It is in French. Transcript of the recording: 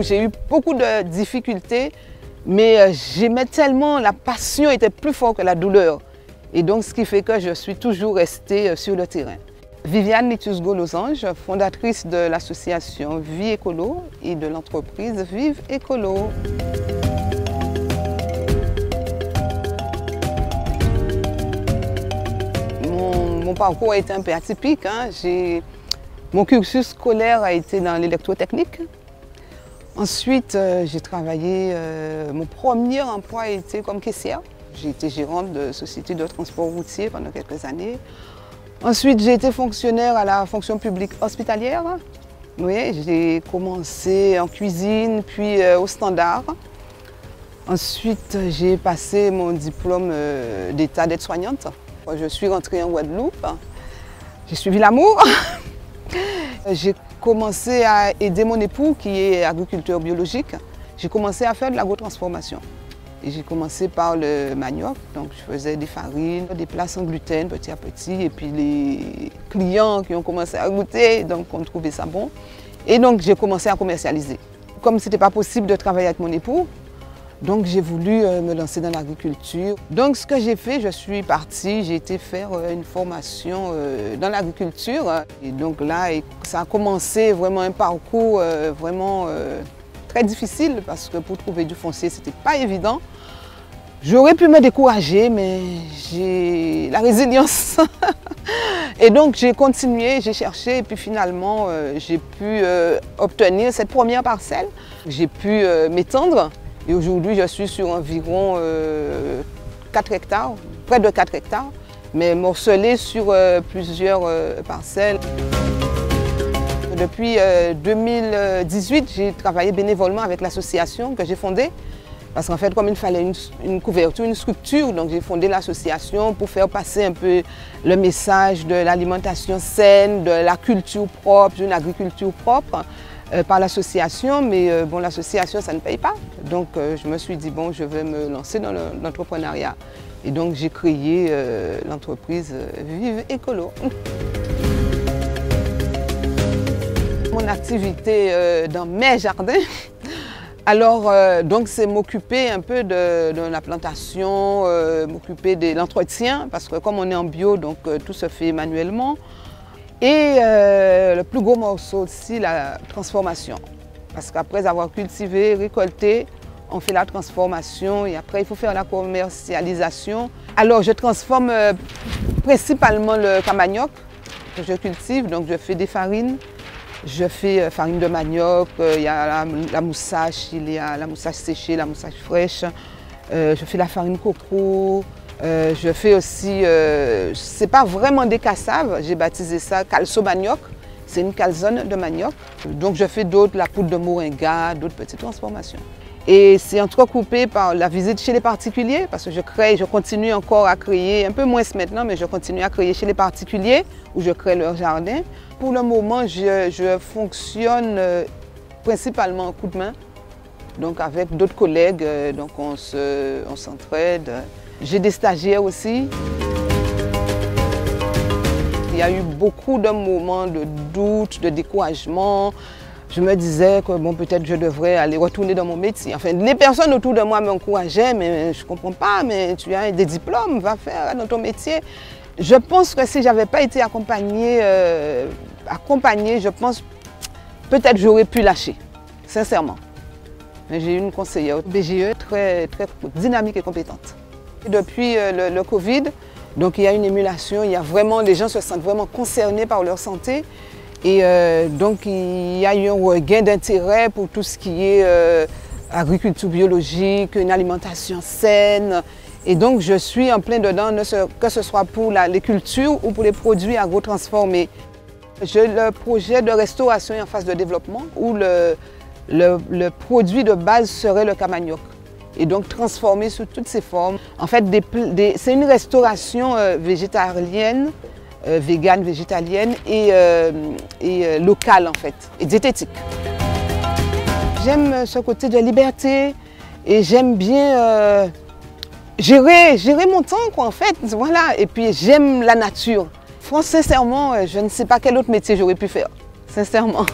J'ai eu beaucoup de difficultés, mais euh, j'aimais tellement, la passion était plus forte que la douleur. Et donc, ce qui fait que je suis toujours restée euh, sur le terrain. Viviane Litusgo Losange, fondatrice de l'association Vie Écolo et de l'entreprise Vive Écolo. Mon, parcours a été un peu atypique. Hein. Mon cursus scolaire a été dans l'électrotechnique. Ensuite, euh, j'ai travaillé, euh, mon premier emploi a été comme caissière. J'ai été gérante de société de transport routier pendant quelques années. Ensuite, j'ai été fonctionnaire à la fonction publique hospitalière. Oui, j'ai commencé en cuisine, puis euh, au standard. Ensuite, j'ai passé mon diplôme d'état d'aide-soignante. Je suis rentrée en Guadeloupe. J'ai suivi l'amour. j'ai commencé à aider mon époux qui est agriculteur biologique. J'ai commencé à faire de l'agro-transformation. J'ai commencé par le manioc, donc je faisais des farines, des plats sans gluten petit à petit. Et puis les clients qui ont commencé à goûter, donc ont trouvé ça bon. Et donc j'ai commencé à commercialiser. Comme ce n'était pas possible de travailler avec mon époux, donc j'ai voulu euh, me lancer dans l'agriculture. Donc ce que j'ai fait, je suis partie, j'ai été faire euh, une formation euh, dans l'agriculture. Et donc là, ça a commencé vraiment un parcours vraiment très difficile parce que pour trouver du foncier, ce n'était pas évident. J'aurais pu me décourager, mais j'ai la résilience. et donc j'ai continué, j'ai cherché et puis finalement j'ai pu obtenir cette première parcelle. J'ai pu m'étendre et aujourd'hui, je suis sur environ 4 euh, hectares, près de 4 hectares, mais morcelé sur euh, plusieurs euh, parcelles. Depuis 2018, j'ai travaillé bénévolement avec l'association que j'ai fondée. Parce qu'en fait, comme il fallait une, une couverture, une structure, donc j'ai fondé l'association pour faire passer un peu le message de l'alimentation saine, de la culture propre, d'une agriculture propre. Euh, par l'association, mais euh, bon, l'association, ça ne paye pas. Donc, euh, je me suis dit, bon, je vais me lancer dans l'entrepreneuriat. Et donc, j'ai créé l'entreprise Vive Écolo. Mon activité dans mes jardins, alors, donc, c'est m'occuper un peu de, de la plantation, m'occuper de l'entretien, parce que comme on est en bio, donc tout se fait manuellement. Et euh, le plus gros morceau aussi, la transformation. Parce qu'après avoir cultivé, récolté, on fait la transformation et après il faut faire la commercialisation. Alors je transforme euh, principalement le camanioc que je cultive, donc je fais des farines. Je fais euh, farine de manioc, il y a la, la, moussage, il y a la moussage séchée, la moussage fraîche. je fais la farine coco, euh, je fais aussi, euh, c'est pas vraiment des cassaves, j'ai baptisé ça calso manioc. C'est une calzone de manioc. Donc je fais d'autres, la poudre de moringa, d'autres petites transformations. Et c'est entrecoupé par la visite chez les particuliers, parce que je crée, je continue encore à créer, un peu moins maintenant, mais je continue à créer chez les particuliers, où je crée leur jardin. Pour le moment, je, fonctionne euh, principalement en coup de main, donc avec d'autres collègues, donc on s'entraide. J'ai des stagiaires aussi. Il y a eu beaucoup de moments de doute, de découragement. Je me disais que bon, peut-être je devrais aller retourner dans mon métier. Enfin, les personnes autour de moi m'encourageaient, mais je ne comprends pas, mais tu as des diplômes, va faire dans ton métier. Je pense que si je n'avais pas été accompagnée, euh, accompagnée, je pense peut-être j'aurais pu lâcher, sincèrement. J'ai eu une conseillère BGE très, très dynamique et compétente. Depuis euh, le, Covid, donc il y a une émulation, il y a vraiment, les gens se sentent vraiment concernés par leur santé. Et euh, donc il y a eu un regain d'intérêt pour tout ce qui est euh, agriculture biologique, une alimentation saine. Et donc je suis en plein dedans, que ce soit pour les cultures ou pour les produits agro-transformés. J'ai le projet de restauration en phase de développement où le, le produit de base serait le camanioc et donc transformé sous toutes ses formes. En fait, c'est une restauration euh, végétalienne, euh, végane, végétalienne et, euh, locale en fait, et diététique. J'aime ce côté de liberté et j'aime bien gérer, gérer mon temps quoi en fait, voilà. Et puis j'aime la nature. France, sincèrement, je ne sais pas quel autre métier j'aurais pu faire. Sincèrement.